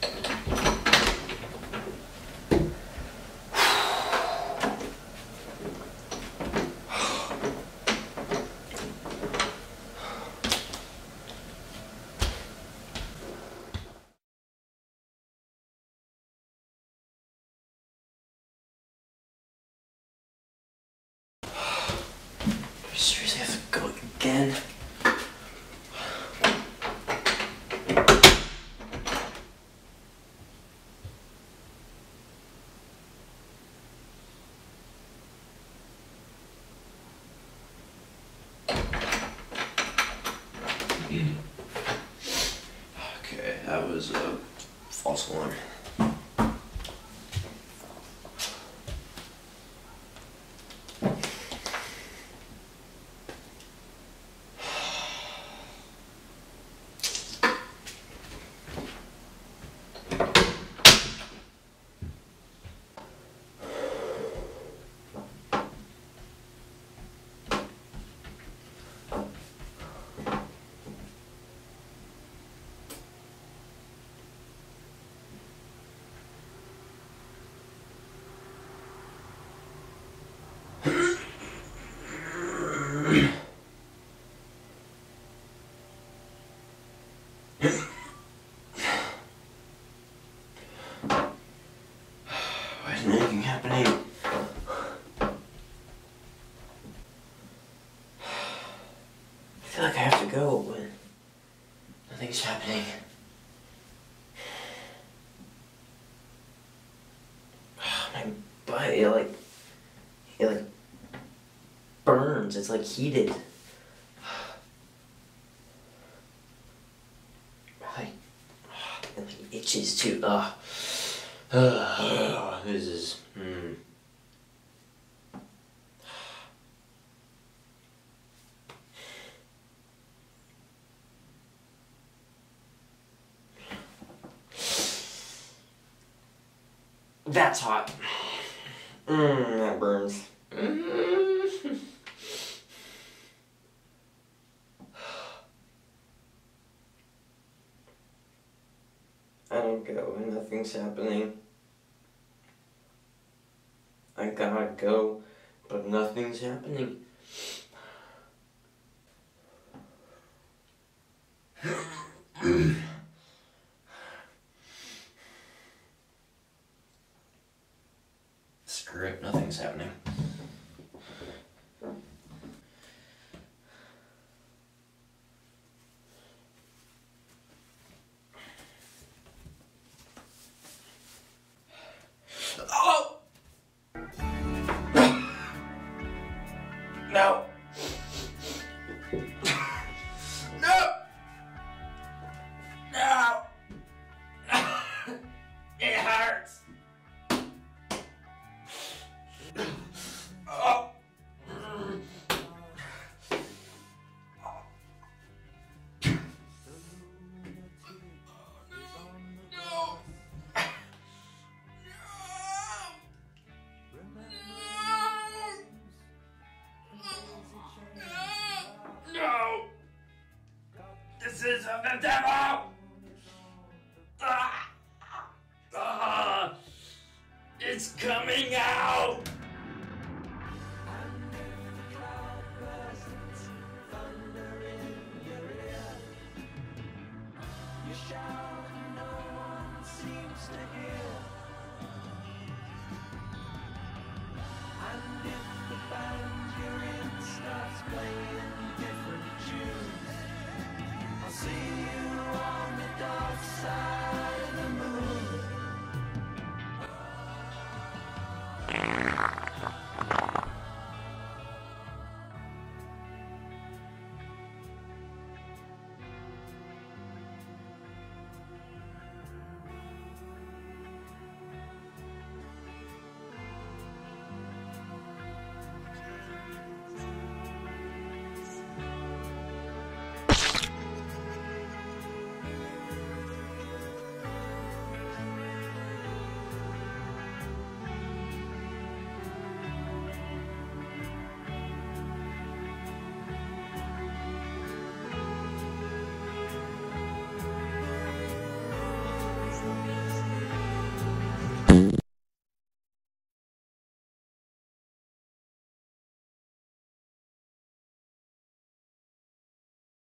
seriously have to go again? Okay, that was a false alarm. Why isn't anything happening? I feel like I have to go, but nothing's happening. My butt, it like, it like burns. It's like heated. Like, it like itches too. Ugh. This is. Mm. That's hot. Mmm, that burns. Mm. I don't go and nothing's happening. I gotta go, but nothing's happening. Screw it, nothing's happening. No. Is of the devil!